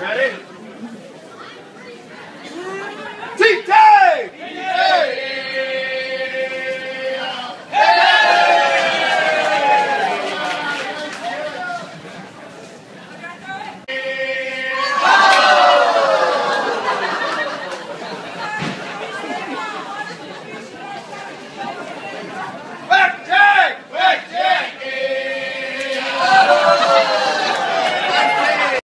Ready?